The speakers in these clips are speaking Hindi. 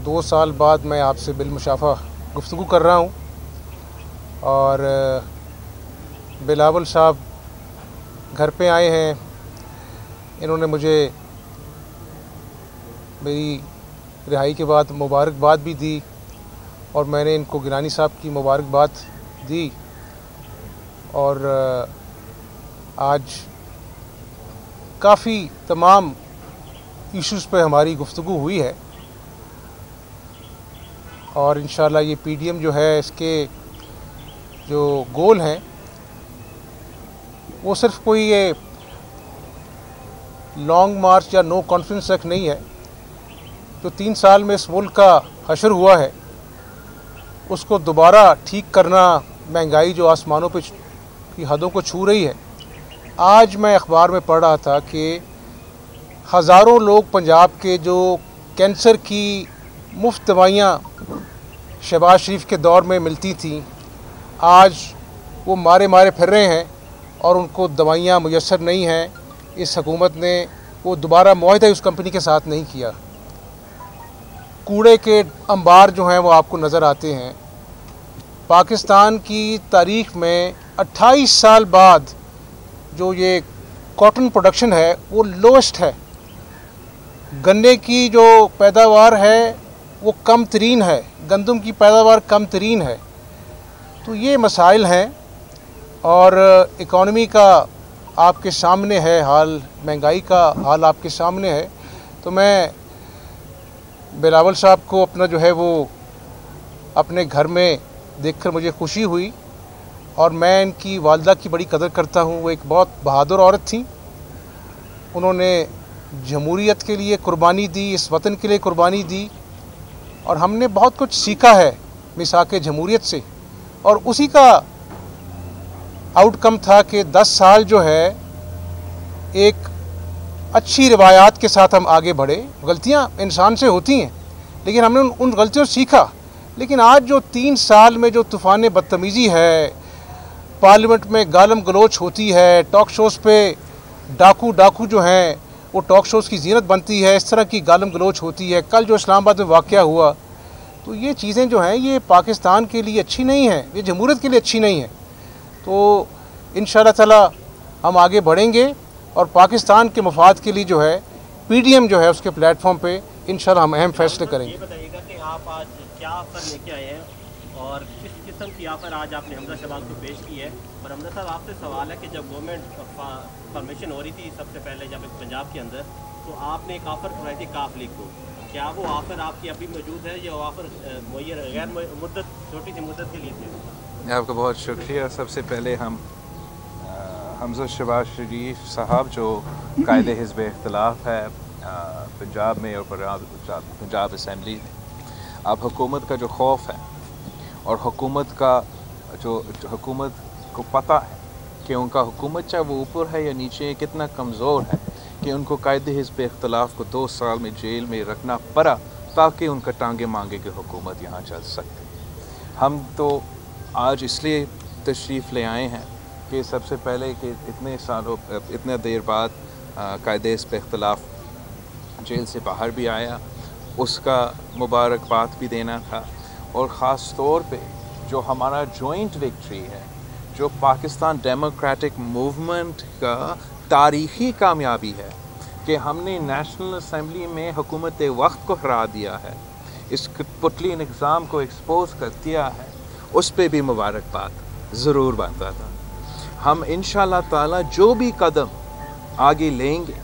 दो साल बाद मैं आपसे बिलमुशाफा गुफ्तु कर रहा हूँ। और बिलावल साहब घर पे आए हैं। इन्होंने मुझे मेरी रिहाई के बाद मुबारकबाद भी दी और मैंने इनको गिलानी साहब की मुबारकबाद दी। और आज काफ़ी तमाम इश्यूज़ पे हमारी गुफ्तु हुई है। और इन ये पीडीएम जो है, इसके जो गोल हैं, वो सिर्फ़ कोई ये लॉन्ग मार्च या नो कॉन्फ्रेंस तक नहीं है। जो तीन साल में इस मुल्क का हशर हुआ है, उसको दोबारा ठीक करना महँगाई जो आसमानों पे की हदों को छू रही है। आज मैं अखबार में पढ़ रहा था कि हज़ारों लोग पंजाब के जो कैंसर की मुफ़्त दवाइयाँ शहबाज शरीफ के दौर में मिलती थी, आज वो मारे मारे फिर रहे हैं और उनको दवाइयाँ मैसर नहीं हैं। इस हकूमत ने वो दोबारा माहदा उस कंपनी के साथ नहीं किया। कूड़े के अंबार जो हैं वो आपको नज़र आते हैं। पाकिस्तान की तारीख में 28 साल बाद जो ये कॉटन प्रोडक्शन है, वो लोएस्ट है। गन्ने की जो पैदावार है वो कम तरीन है, गंदम की पैदावार कम तरीन है। तो ये मसाइल हैं और इकॉनमी का आपके सामने है हाल, महँगाई का हाल आपके सामने है। तो मैं बिलावल साहब को अपना जो है वो अपने घर में देखकर मुझे खुशी हुई और मैं इनकी वालदा की बड़ी कदर करता हूँ। वो एक बहुत बहादुर औरत थी। उन्होंने जमहूरीत के लिए कुर्बानी दी, इस वतन के लिए कुर्बानी दी। और हमने बहुत कुछ सीखा है मिसाक जमहूरीत से। और उसी का आउटकम था कि 10 साल जो है एक अच्छी रिवायात के साथ हम आगे बढ़े। गलतियाँ इंसान से होती हैं लेकिन हमने उन, उन गलतियों से सीखा। लेकिन आज जो तीन साल में जो तूफ़ान बदतमीज़ी है पार्लियामेंट में गालम गलोच होती है टॉक शोज़ पे डाकू डाकू जो हैं वो टॉक शोज़ की जीनत बनती है इस तरह की गालम गलोच होती है। कल जो इस्लामाबाद में वाक़ हुआ तो ये चीज़ें जो हैं ये पाकिस्तान के लिए अच्छी नहीं हैं ये जमहूरत के लिए अच्छी नहीं है। तो इन ताला हम आगे बढ़ेंगे और पाकिस्तान के मफाद के लिए जो है पीडीएम जो है उसके प्लेटफॉर्म पे इन हम अहम फैसले करेंगे। आप आज क्या ऑफ़र लेके आए हैं और किस किस्म की ऑफ़र आज आपने हमजा शबाज को पेश की है? और साहब आपसे सवाल है कि जब गवर्नमेंट फॉर्मेशन हो रही थी सबसे पहले जब पंजाब के अंदर तो आपने एक ऑफ़र करवाई थी काफ लीग को। क्या वो ऑफ़र आपकी अभी मौजूद है या ऑफ़र मुहैया गैर मुद्दत छोटी सी मुद्दत के लिए थी? आपका बहुत शुक्रिया। सबसे पहले हम हमजा शबाज शरीफ साहब जो कायद हिजब इख्तलाफ है पंजाब में और पंजाब असम्बली में। अब हुकूमत का जो खौफ है और हुकूमत का जो, जो हुकूमत को पता है कि उनका हुकूमत, चाहे वो ऊपर है या नीचे, कितना कमज़ोर है कि उनको कायद हिजब इख्तलाफ को दो साल में जेल में रखना पड़ा ताकि उनका टांगे मांगे की हुकूमत यहाँ चल सके हम तो आज इसलिए तशरीफ़ ले आए हैं कि सबसे पहले कि इतने सालों, इतने देर बाद कायद पे इख्तलाफ जेल से बाहर भी आया, उसका मुबारकबाद भी देना था और ख़ास तौर पे जो हमारा जॉइंट विक्ट्री है जो पाकिस्तान डेमोक्रेटिक मूवमेंट का तारीख़ी कामयाबी है कि हमने नेशनल असम्बली में हुकूमत वक्त को हरा दिया है। इस पुतली निज़ाम को एक्सपोज कर दिया है। उस पर भी मुबारकबाद। ज़रूर बनता था। हम इन ताला जो भी कदम आगे लेंगे,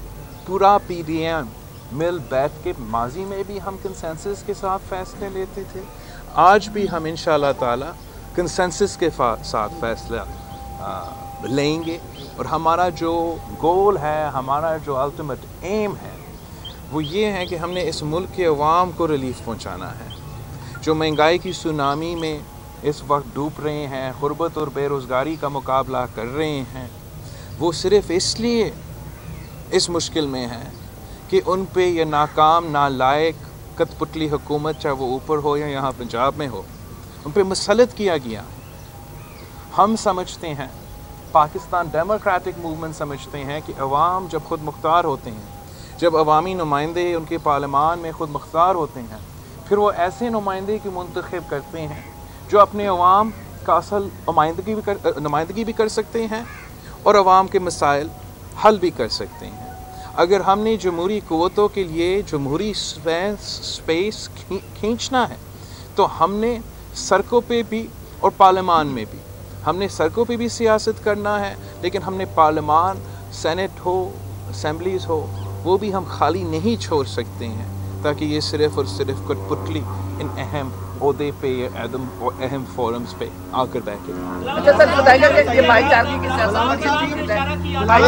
पूरा पी डी एम मिल बैठ के माजी में भी हम कंसेंसस के साथ फैसले लेते थे। आज भी हम इन ताला कंसेंसस के साथ फैसला लेंगे। और हमारा जो गोल है, हमारा जो अल्टीमेट एम है, वो ये है कि हमने इस मुल्क के अवाम को रिलीफ पहुंचाना है। जो महँगाई की सुनामी में इस वक्त डूब रहे हैं, गुरबत और बेरोज़गारी का मुकाबला कर रहे हैं, वो सिर्फ़ इसलिए इस मुश्किल में हैं कि उन पे ये नाकाम, नालायक कतपुतली हुकूमत, चाहे वो ऊपर हो या यहाँ पंजाब में हो उन पर मुसलत किया गया। हम समझते हैं, पाकिस्तान डेमोक्रेटिक मूवमेंट समझते हैं कि अवाम जब खुद मुख्तार होते हैं, जब अवामी नुमाइंदे उनके पार्लियामान में खुद मुख्तार होते हैं, फिर वो ऐसे नुमाइंदे की मंतखब करते हैं, जो अपने अवाम का असल नुमाइंदगी भी कर, नुमाइंदगी भी कर सकते हैं और अवाम के मसाइल हल भी कर सकते हैं। अगर हमने जमहूरी क़वतों के लिए जमहूरी स्पेस खींचना है तो हमने सड़कों पे भी और पार्लियामान में भी। हमने सड़कों पे भी सियासत करना है लेकिन हमने पार्लियामान सेनेट हो असम्बलीज़ हो वो भी हम खाली नहीं छोड़ सकते हैं ताकि ये सिर्फ़ और सिर्फ़ कठपुतली इन अहम अहदे पे या अहम और अहम फोरम्स पे आकर बैठे। अच्छा सर बताइएगा कि ये भाईचारे की सियासत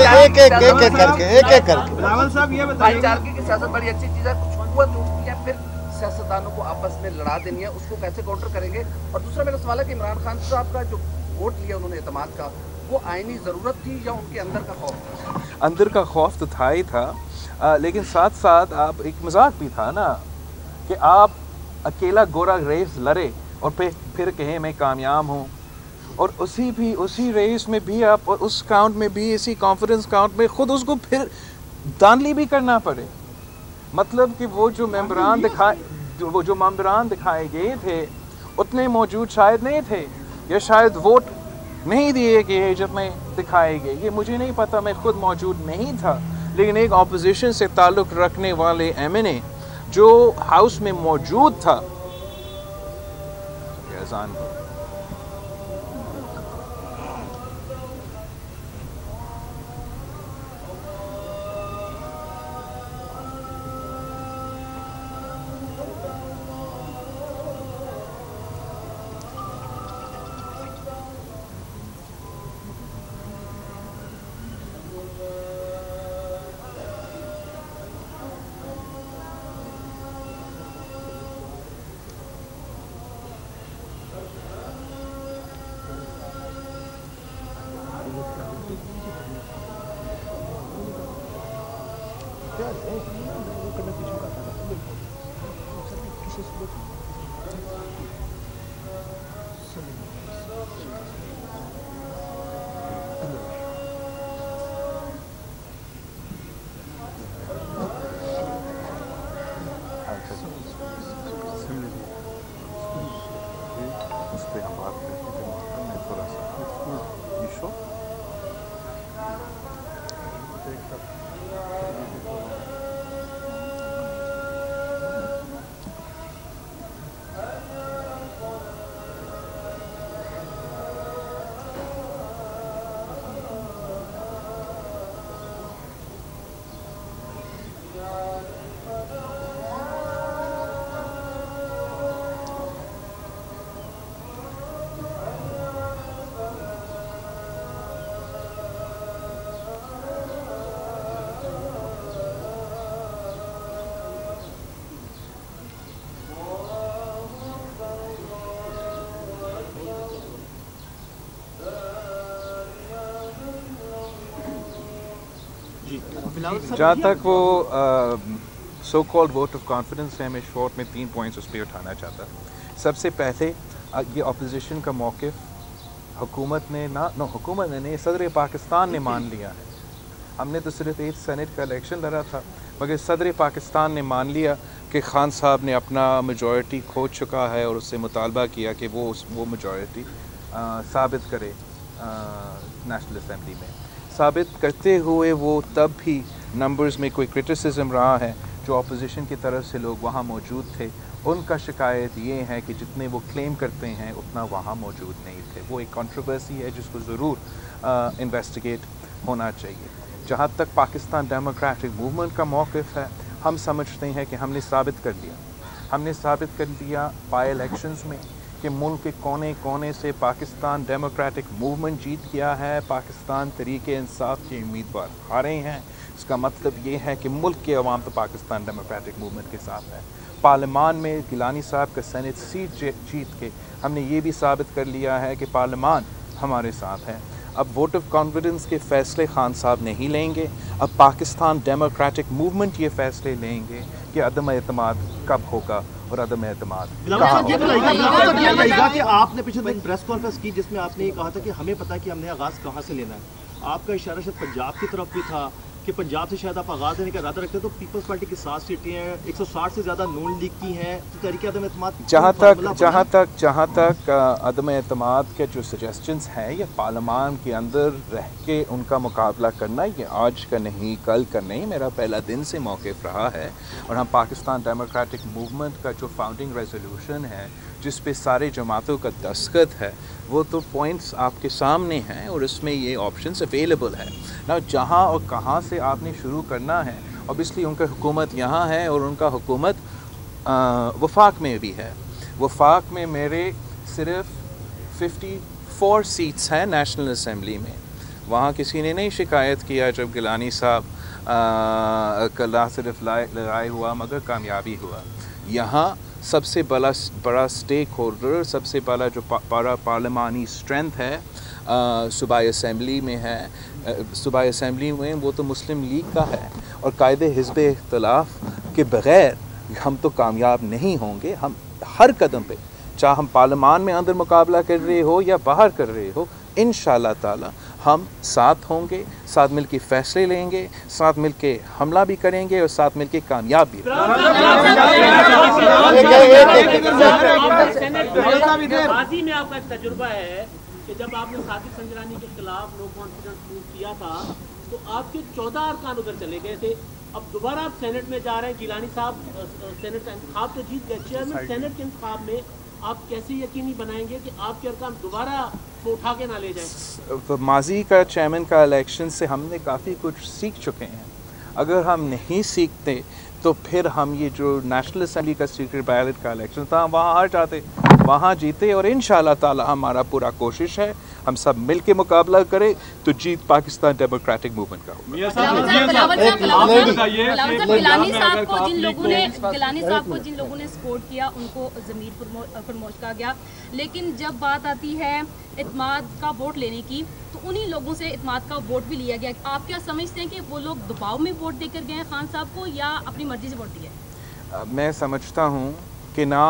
एक एक एक एक करके एक एक करके। रावल साहब ये बताइए भाईचारे की सियासत बड़ी अच्छी चीज़ है कुछ हुआ तो? सियासतदानों को आपस में लड़ा देनी है उसको कैसे काउंटर करेंगे? और दूसरा मेरा सवाल है कि इमरान खान साहब का जो वोट लिया उन्होंने एतमाद का वो आईनी ज़रूरत थी या उनके अंदर का खौफ अंदर का खौफ तो था ही था आ, लेकिन साथ साथ आप एक मज़ाक भी था ना कि आप अकेला गोरा रेस लड़े और फिर फिर कहे मैं कामयाब हूँ। और उसी भी उसी रेस में भी आप और उस काउंट में भी इसी कॉन्फ्रेंस काउंट में खुद उसको फिर दानली भी करना पड़े। मतलब कि वो जो मेम्बरान दिखाए वो जो मेम्बरान दिखाए गए थे, उतने मौजूद शायद नहीं थे, या शायद वोट नहीं दिए गए मैं दिखाए गए। ये मुझे नहीं पता, मैं खुद मौजूद नहीं था। लेकिन एक अपोजिशन से ताल्लुक़ रखने वाले एम एन ए जो हाउस में मौजूद था अजान जहाँ तक वो so called vote of confidence है मैं शॉर्ट में तीन पॉइंट्स उस पर उठाना चाहता सबसे पहले ये अपोजिशन का मौक़ हुकूमत ने ना नो हुकूमत ने सदर पाकिस्तान ने मान लिया है। हमने तो सिर्फ़ एक सेनेट का इलेक्शन लड़ा था मगर सदर पाकिस्तान ने मान लिया कि खान साहब ने अपना मेजॉरिटी खो चुका है और उससे मुतालबा किया कि वो उस वो मेजॉरिटी साबित करे नेशनल असम्बली में। साबित करते हुए वो तब भी नंबर्स में कोई क्रिटिसिज्म रहा है, जो अपोजिशन की तरफ़ से लोग वहाँ मौजूद थे। उनका शिकायत ये है कि जितने वो क्लेम करते हैं, उतना वहाँ मौजूद नहीं थे। वो एक कंट्रोवर्सी है, जिसको ज़रूर इन्वेस्टिगेट होना चाहिए। जहाँ तक पाकिस्तान डेमोक्रेटिक मूवमेंट का मौक़ है, हम समझते हैं कि हमने साबित कर लिया। हमने साबित कर दिया बाई इलेक्शंस में। कि मुल्क के कोने कोने से पाकिस्तान डेमोक्रेटिक मूवमेंट जीत गया है, पाकिस्तान तरीके इंसाफ के उम्मीदवार हारे हैं। इसका मतलब ये है कि मुल्क के अवाम तो पाकिस्तान डेमोक्रेटिक मूवमेंट के साथ है। पार्लियामान में गिलानी साहब का सेनेट सीट जीत के हमने ये भी साबित कर लिया है कि पार्लियामान हमारे साथ है। अब वोट ऑफ़ कॉन्फिडेंस के फैसले खान साहब नहीं लेंगे। अब पाकिस्तान डेमोक्रेटिक मूवमेंट ये फैसले लेंगे कि अदम अतमाद कब होगा। और अदम कि आपने पिछले दिन प्रेस कॉन्फ्रेंस की जिसमें आपने ये कहा था कि हमें पता है कि हमने आगाज़ कहाँ से लेना है। आपका इशारा शायद पंजाब की तरफ़ भी था कि पंजाब से शायद आप आगाज़ देने का इरादा रखते हैं तो पीपल्स पार्टी की सात सीटें हैं 160 से ज़्यादा नून लीग की हैं। तो तहरीक अदम एतमाद जहाँ तक जहाँ तक जहाँ तक अदम अतमाद के जो सजेशंस हैं ये पार्लियामान के अंदर रह के उनका मुकाबला करना ये आज का नहीं कल का नहीं मेरा पहला दिन से मौक़ रहा है। और हम पाकिस्तान डेमोक्रेटिक मूवमेंट का जो फाउंडिंग रेजोल्यूशन है जिस पे सारे जमातों का दस्खत है वो तो पॉइंट्स आपके सामने हैं और इसमें ये ऑप्शंस अवेलेबल है। ना जहाँ और कहाँ से आपने शुरू करना है ऑब्वियसली उनका हुकूमत यहाँ है और उनका हुकूमत वफाक में भी है। वफाक में मेरे सिर्फ़ 54 सीट्स हैं नेशनल असम्बली में। वहाँ किसी ने नहीं शिकायत किया जब गिलानी साहब कला सिर्फ़ लगाए हुआ मगर कामयाबी हुआ। यहाँ सबसे बड़ा बड़ा स्टेक होल्डर सबसे बड़ा जो बड़ा पा- पार्लिमानी स्ट्रेंथ है सूबाई असम्बली में है सूबाई असम्बली में वो तो मुस्लिम लीग का है। और कायदे हिजब इख्तलाफ के बग़ैर हम तो कामयाब नहीं होंगे। हम हर कदम पे, चाहे हम पार्लियामान में अंदर मुकाबला कर रहे हो या बाहर कर रहे हो इन ताला हम साथ होंगे साथ मिल के फैसले लेंगे साथ मिल के हमला भी करेंगे और साथ मिल के कामयाब भी में आपका एक तजुर्बा है कि जब आपने साकिब संजरानी के खिलाफ नो कॉन्फिडेंस मूव किया था तो आपके चौदह अरकान उधर चले गए थे। अब दोबारा आप सेनेट में जा रहे हैं गिलानी साहब सेनेट इंतखाब तो जीत गए। चेयरमैन सेनेट के इंतखाब में आप कैसे यकीनी बनाएँगे कि आपके अरकान दोबारा वो उठा के ना ले जाए। तो माजी का चेयरमैन का इलेक्शन से हमने काफ़ी कुछ सीख चुके हैं। अगर हम नहीं सीखते तो फिर हम ये जो नेशनल असम्बली का सीक्रेट बैलेट का इलेक्शन था, वहाँ हार जाते, वहाँ जीते और इन ताला हमारा पूरा कोशिश है। हम सब मिल के मुकाबला करें तो जीत पाकिस्तान डेमोक्रेटिक मूवमेंट का होगा। बिलावल साहब बिलावल साहब बिलावल साहब गिलानी साहब को जिन लोगों ने गिलानी साहब को जिन लोगों ने सपोर्ट किया उनको ज़मीर फरमोश कहा गया। लेकिन जब बात आती है इतमाद का वोट लेने की तो उन्हीं लोगों से इतमाद का वोट भी लिया गया। आप क्या समझते हैं कि वो लोग दबाव में वोट देकर गए खान साहब को या अपनी मर्ज़ी से वोट दिया मैं समझता हूँ कि ना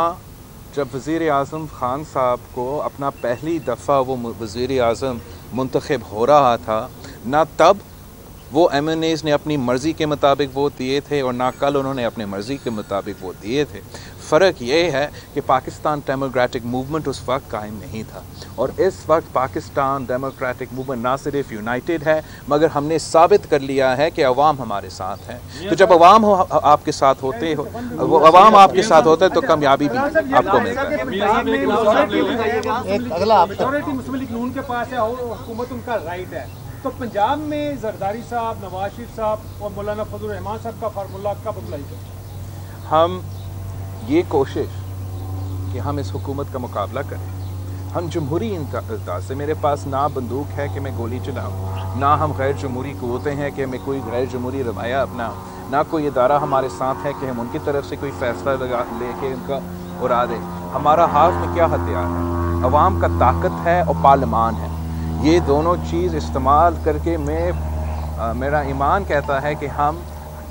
जब वज़ी अजम ख़ान साहब को अपना पहली दफ़ा वो वज़ी अजम मंतखब हो रहा था, ना तब वो एम एन एज़ ने अपनी मर्ज़ी के मुताबिक वोट दिए थे और ना कल उन्होंने अपने मर्ज़ी के मुताबिक वोट दिए थे। फ़र्क ये है कि पाकिस्तान डेमोक्रेटिक मूवमेंट उस वक्त कायम नहीं था और इस वक्त पाकिस्तान डेमोक्रेटिक मूवमेंट ना सिर्फ़ यूनाइटेड है मगर हमने साबित कर लिया है कि अवाम हमारे साथ हैं। तो जब अवाम हो आपके साथ होते हो वो अवाम आपके साथ होता है तो कामयाबी भी आपको मिलता है। तो पंजाब में जरदारी साहब, नवाज़ शरीफ साहब और मौलाना फजल रहमान साहब का फार्मूला कब अपलाई हम ये कोशिश कि हम इस हुकूमत का मुकाबला करें। हम जमहूरी इंतज़ार से, मेरे पास ना बंदूक है कि मैं गोली चलाऊँ, ना हम गैर जमहूरी क़वतें हैं कि मैं कोई गैर जमहूरी रवाया अपनाऊँ, ना कोई इदारा हमारे साथ है कि हम उनकी तरफ़ से कोई फ़ैसला लगा ले लेके उनका उड़ा दें। हमारा हाथ में क्या हथियार है? अवाम का ताकत है और पार्लियामान है। ये दोनों चीज़ इस्तेमाल करके मैं मेरा ईमान कहता है कि हम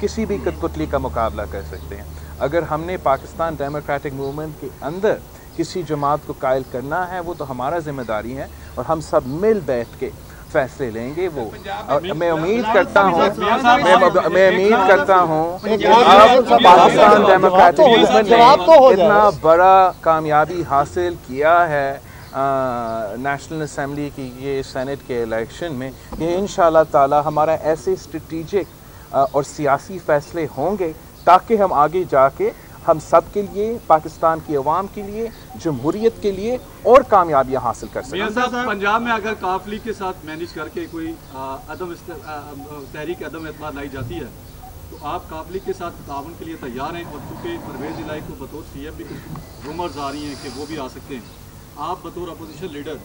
किसी भी कठपुतली का मुकाबला कर सकते हैं अगर हमने पाकिस्तान डेमोक्रेटिक मूवमेंट के अंदर किसी जमात को कायल करना है वो तो हमारा ज़िम्मेदारी है और हम सब मिल बैठ के फैसले लेंगे वो और मैं उम्मीद करता हूँ मैं मैं उम्मीद करता हूँ अब पाकिस्तान डेमोक्रेटिक मूवमेंट तो हो ने। इतना बड़ा कामयाबी हासिल किया है नेशनल असम्बली की ये सेनेट के इलेक्शन में, ये इन ताला हमारा ऐसे स्ट्रेटिजिक और सियासी फैसले होंगे ताकि हम आगे जाके हम सब के लिए, पाकिस्तान की आवाम के लिए, जमहूरियत के लिए और कामयाबियाँ हासिल कर सकें। मियाँ साहब, पंजाब में अगर काफली के साथ मैनेज करके कोई अदम तहरीक अदम एतमाद लाई जाती है तो आप काफली के साथ ताउन के लिए तैयार हैं और चूँकि परवेज इलाई को बतौर सी एम भी कुछ रूमर्स आ रही हैं कि वो भी आ सकते हैं। आप बतौर अपोजिशन लीडर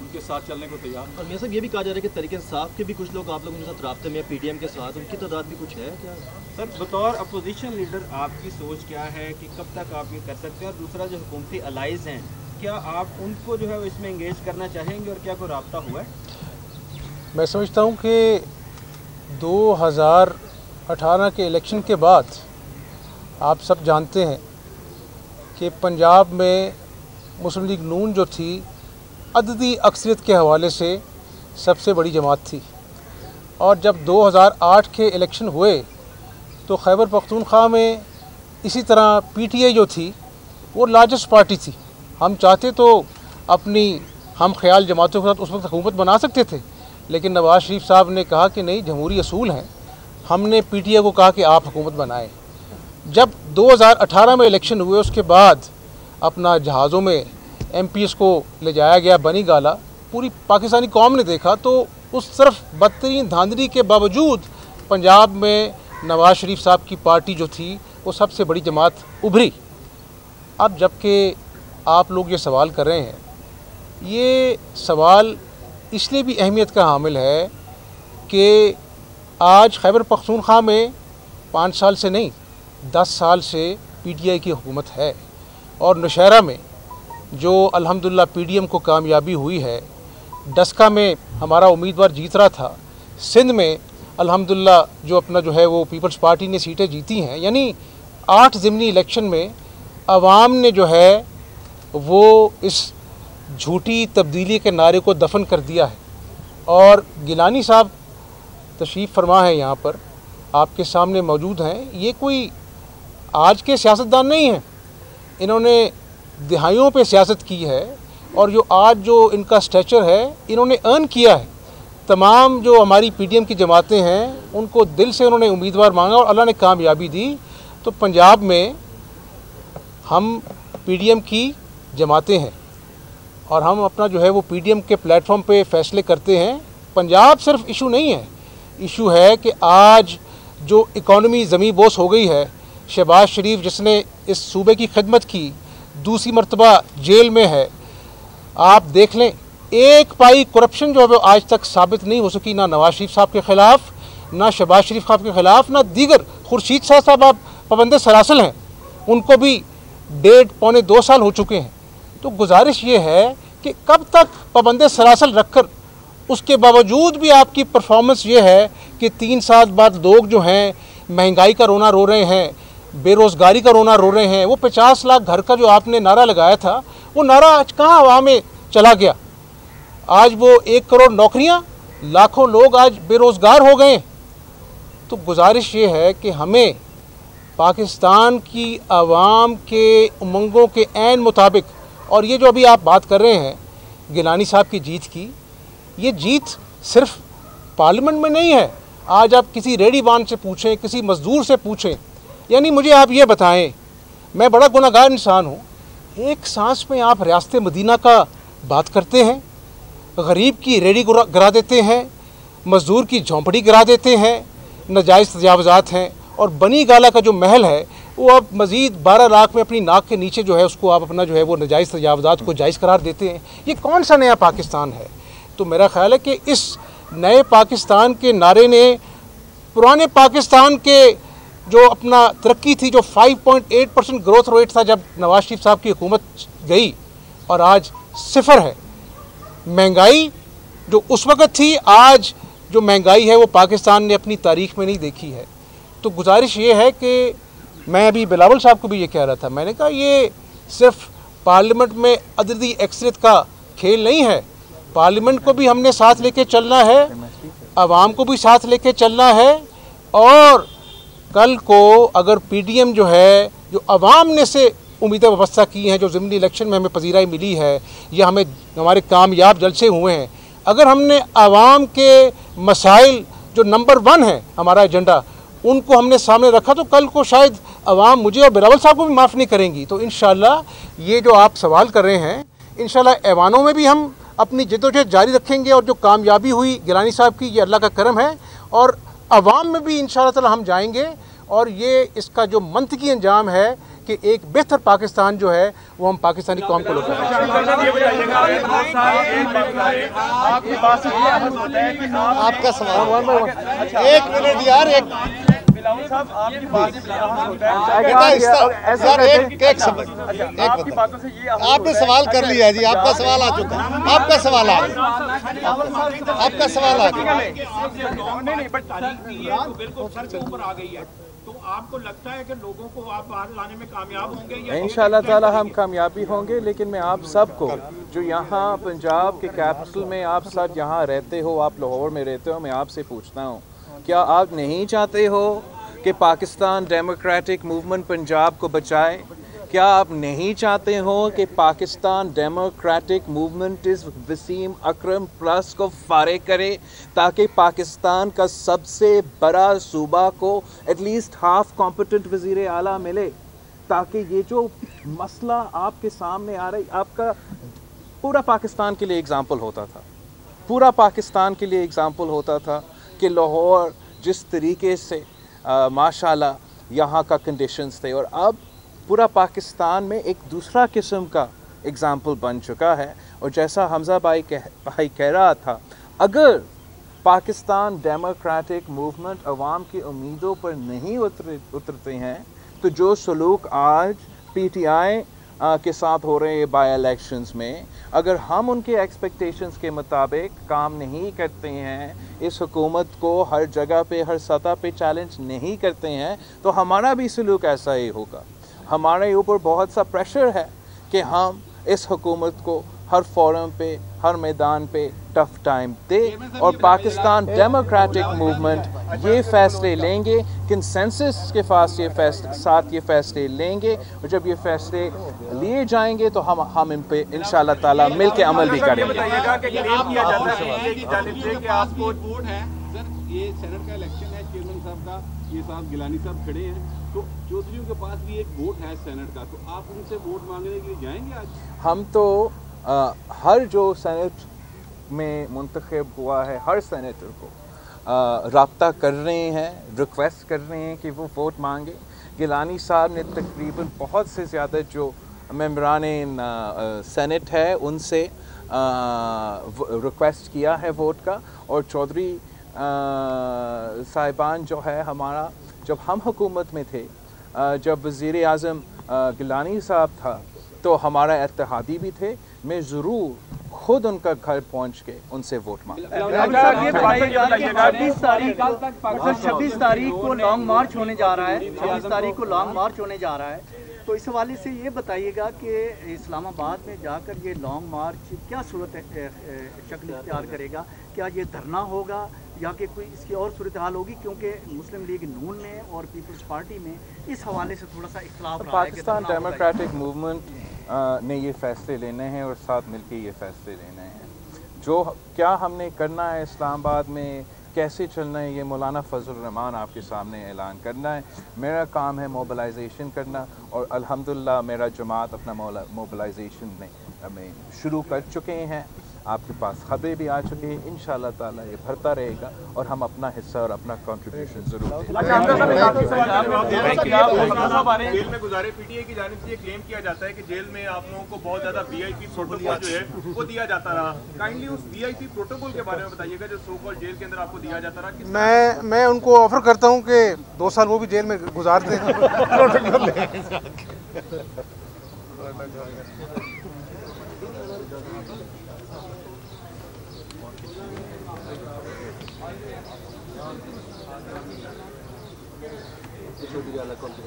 उनके साथ चलने को तैयार हैं। और मियाँ साहब ये भी कहा जा रहा है कि तरीके इंसाफ के भी कुछ लोग आप लोगों के साथ रबते में पीडीएम के साथ उनकी तादाद भी कुछ है क्या? सर बतौर अपोजिशन लीडर आपकी सोच क्या है कि कब तक आप ये कर सकते हैं? और दूसरा जो हुकूमती अलाइज हैं क्या आप उनको जो है वो इसमें इंगेज करना चाहेंगे और क्या कोई रबता हुआ है? मैं समझता हूँ कि 2018 के इलेक्शन के बाद आप सब जानते हैं कि पंजाब में मुस्लिम लीग नून जो थी, अददी अक्सरियत के हवाले से सबसे बड़ी जमात थी। और जब 2008 के इलेक्शन हुए तो खैबर पख्तूनख्वा में इसी तरह पीटीआई जो थी, वो लार्जेस्ट पार्टी थी। हम चाहते तो अपनी, हम ख्याल जमातों के साथ उस वक्त हुकूमत बना सकते थे, लेकिन नवाज़ शरीफ साहब ने कहा कि नहीं, जमहूरी असूल हैं। हमने पीटीआई को कहा कि आप हुकूमत बनाएँ। जब 2018 में इलेक्शन हुए, उसके बाद अपना जहाज़ों में एमपीएस को ले जाया गया बनी गाला। पूरी पाकिस्तानी कौम ने देखा तो उस तरफ़ बदतरीन धांधली के बावजूद पंजाब में नवाज़ शरीफ साहब की पार्टी जो थी, वो सबसे बड़ी जमात उभरी। अब जबकि आप लोग ये सवाल कर रहे हैं, ये सवाल इसलिए भी अहमियत का हामिल है कि आज खैबर पख्तूनख्वा में पाँच साल से नहीं, दस साल से पीटीआई की हुकूमत है। और नौशहरा में जो अल्हम्दुलिल्लाह पीडीएम को कामयाबी हुई है, डस्का में हमारा उम्मीदवार जीत रहा था, सिंध में अल्हम्दुलिल्लाह जो अपना जो है वो पीपल्स पार्टी ने सीटें जीती हैं, यानी आठ ज़मनी इलेक्शन में आवाम ने जो है वो इस झूठी तब्दीली के नारे को दफन कर दिया है। और गिलानी साहब तशरीफ़ फरमा है यहाँ पर, आपके सामने मौजूद हैं, ये कोई आज के सियासतदान नहीं हैं? इन्होंने दिहाइयों पे सियासत की है और जो आज जो इनका स्ट्रेचर है, इन्होंने अर्न किया है। तमाम जो हमारी पीडीएम की जमातें हैं, उनको दिल से उन्होंने उम्मीदवार मांगा और अल्लाह ने कामयाबी दी। तो पंजाब में हम पीडीएम की जमातें हैं और हम अपना जो है वो पीडीएम के प्लेटफॉर्म पे फैसले करते हैं। पंजाब सिर्फ़ इशू नहीं है। इशू है कि आज जो इकॉनमी ज़मी बोस हो गई है शहबाज शरीफ, जिसने इस सूबे की खिदमत की, दूसरी मरतबा जेल में है। आप देख लें, एक पाई करप्शन जो है वो आज तक साबित नहीं हो सकी ना नवाज़ शरीफ साहब के ख़िलाफ़, ना शहबाज शरीफ साहब के ख़िलाफ़, ना दीगर खुर्शीद शाह साहब, आप पाबंद सरासल हैं। उनको भी डेढ़ पौने दो साल हो चुके हैं। तो गुजारिश ये है कि कब तक पाबंद सरासल रख कर उसके बावजूद भी आपकी परफॉर्मेंस ये है कि तीन साल बाद लोग जो हैं, महँगाई का रोना रो रहे हैं बेरोज़गारी का रोना रो रहे हैं, वो पचास लाख घर का जो आपने नारा लगाया था, वो नारा आज कहाँ हवा में चला गया? आज वो एक करोड़ नौकरियाँ, लाखों लोग आज बेरोज़गार हो गए। तो गुजारिश ये है कि हमें पाकिस्तान की आवाम के उमंगों के ऐन मुताबिक, और ये जो अभी आप बात कर रहे हैं, गिलानी साहब की जीत की, ये जीत सिर्फ़ पार्लियामेंट में नहीं है। आज आप किसी रेडी बान से पूछें, किसी मज़दूर से पूछें यानी मुझे आप ये बताएँ, मैं बड़ा गुनागार इंसान हूँ। एक सांस में आप रियासत मदीना का बात करते हैं, गरीब की रेडी गिरा देते हैं, मज़दूर की झोंपड़ी गिरा देते हैं, नजायज़ तजावज़ात हैं और बनी गाला का जो महल है, वो अब मज़ीद बारह लाख में अपनी नाक के नीचे जो है उसको आप अपना जो है वो नजायज़ तजावज़ात को जायज़ करार देते हैं। ये कौन सा नया पाकिस्तान है? तो मेरा ख्याल है कि इस नए पाकिस्तान के नारे ने पुराने पाकिस्तान के जो अपना तरक्की थी, जो 5.8 परसेंट ग्रोथ रेट था जब नवाज़ शरीफ साहब की हुकूमत गई और आज सिफर है। महँगाई जो उस वक़्त थी, आज जो महँगाई है वो पाकिस्तान ने अपनी तारीख में नहीं देखी है। तो गुजारिश ये है कि मैं अभी बिलावल साहब को भी ये कह रहा था, मैंने कहा ये सिर्फ़ पार्लियामेंट में अददी एक्सरियत का खेल नहीं है। पार्लियामेंट को भी हमने साथ लेके चलना है, आवाम को भी साथ लेके चलना है और कल को अगर पीडीएम जो है, जो आवाम ने से उम्मीदें व्यवस्था की हैं, जो ज़मनी इलेक्शन में हमें पजीराई मिली है, या हमें हमारे कामयाब जलसे हुए हैं। अगर हमने आवाम के मसाइल जो नंबर वन है, हमारा एजेंडा, उनको हमने सामने रखा तो कल को शायद आवाम मुझे और बिरावल साहब को भी माफ़ नहीं करेंगी। तो इन ये जो आप सवाल कर रहे हैं इन ऐवानों में भी हम अपनी जदोजहद जारी रखेंगे और जो कामयाबी हुई गिलानी साहब की, ये अल्लाह का करम है। और आवाम में भी इन ताला हम जाएँगे और ये इसका जो मंथकी अंजाम है कि एक बेहतर पाकिस्तान जो है वो हम पाकिस्तानी कौम को लोग आपका सवाल एक मिनट यार एक आपने सवाल कर लिया जी आपका सवाल आ चुका आपका सवाल आ गया आपका सवाल आ गया बिल्कुल सर के ऊपर आ गई है। तो आपको लगता है कि लोगों को आप बाहर लाने में कामयाब होंगे इन ताला हम कामयाबी होंगे लेकिन मैं आप सबको जो यहाँ पंजाब के कैपिटल में आप सब यहाँ रहते हो आप लाहौर में रहते हो मैं आपसे पूछता हूँ क्या आप नहीं चाहते हो कि पाकिस्तान डेमोक्रेटिक मूवमेंट पंजाब को बचाए। क्या आप नहीं चाहते हो कि पाकिस्तान डेमोक्रेटिक मूवमेंट इस वसीम अकरम प्लस को फारे करे, ताकि पाकिस्तान का सबसे बड़ा सूबा को एटलीस्ट हाफ़ कॉम्पिटेंट वज़ीर आला मिले, ताकि ये जो मसला आपके सामने आ रही, आपका पूरा पाकिस्तान के लिए एग्ज़ाम्पल होता था। पूरा पाकिस्तान के लिए एग्ज़ाम्पल होता था कि लाहौर जिस तरीके से माशाल्लाह, यहाँ का कंडीशंस थे। और अब पूरा पाकिस्तान में एक दूसरा किस्म का एग्ज़ाम्पल बन चुका है। और जैसा हमज़ा भाई कह भाई कह रहा था, अगर पाकिस्तान डेमोक्रेटिक मूवमेंट अवाम की उम्मीदों पर नहीं उतरे, उतरते हैं तो जो सलूक आज पीटीआई के साथ हो रहे हैं बाई इलेक्शंस में। अगर हम उनके एक्सपेक्टेशंस के मुताबिक काम नहीं करते हैं, इस हुकूमत को हर जगह पे, हर सतह पे चैलेंज नहीं करते हैं तो हमारा भी सलूक ऐसा ही होगा। हमारे ऊपर बहुत सा प्रेशर है कि हम इस हुकूमत को हर फोरम पे, हर मैदान पे टफ टाइम दे और पाकिस्तान डेमोक्रेटिक मूवमेंट ये फैसले लेंगे कंसेंसस के पास ये फैसले साथ ये फैसले लेंगे और जब ये फैसले लिए जाएँगे तो हम हम इन पे इन ताला मिल के अमल भी करेंगे। ये सेनेट का इलेक्शन है चेयरमैन साहब का ये साहब गिलानी साहब खड़े हैं। तो चौधरीयों के पास भी एक वोट है सेनेट का तो आप उनसे वोट मांगने के लिए जाएँगे आज? हम तो आ, हर जो सेनेट में मुंतखब हुआ है हर सेनेटर को रबता कर रहे हैं रिक्वेस्ट कर रहे हैं कि वो वोट मांगे। गिलानी साहब ने तकरीबन बहुत से ज़्यादा जो मम्बरान सेनेट है उनसे रिक्वेस्ट किया है वोट का। और चौधरी साहिबान जो है हमारा जब हम हुकूमत में थे आ, जब वज़ी अजम गिलानी साहब था तो हमारा इतिहादी भी थे। मैं ज़रूर खुद उनका घर पहुँच के उनसे वोट मांग। छब्बीस तारीख छब्बीस तारीख को लॉन्ग मार्च होने जा रहा है छब्बीस तारीख को लॉन्ग मार्च होने जा रहा है तो इस हवाले से ये बताइएगा कि इस्लामाबाद में जाकर ये लॉन्ग मार्च क्या सूरत शक्ल इख्तियार करेगा? क्या ये धरना होगा? या कि कोई इसकी और सूरत हाल होगी क्योंकि मुस्लिम लीग नून में और पीपल्स पार्टी में इस हवाले से थोड़ा सा इख्तलाफ तो पाकिस्तान डेमोक्रेटिक मूवमेंट ने ये फैसले लेने हैं और साथ मिलकर ये फैसले लेने हैं। जो क्या हमने करना है इस्लामाबाद में? कैसे चलना है? ये मौलाना फजल रहमान आपके सामने ऐलान करना है। मेरा काम है मोबलाइजेशन करना और अल्हम्दुलिल्लाह मेरा जमात अपना मोबलाइजेशन में में शुरू कर चुके हैं। आपके पास खबरें भी आ चुकी हैं इन ताला ये भरता रहेगा और हम अपना हिस्सा और अपना कंट्रीब्यूशन ज़रूर जेल में गुजारे पीटीए की जानी से क्लेम किया जाता है कि जेल में आप लोगों को बहुत ज़्यादा वीआईपी प्रोटोकॉल जो है वो दिया जाता रहा काइंडली उस वीआईपी प्रोटोकॉल के बारे में बताइएगा जो सो कॉल जेल के अंदर आपको दिया जाता रहा मैं मैं उनको ऑफ़र करता हूँ कि दो साल वो भी जेल में गुजारते हैं ¿Qué dirá la contra?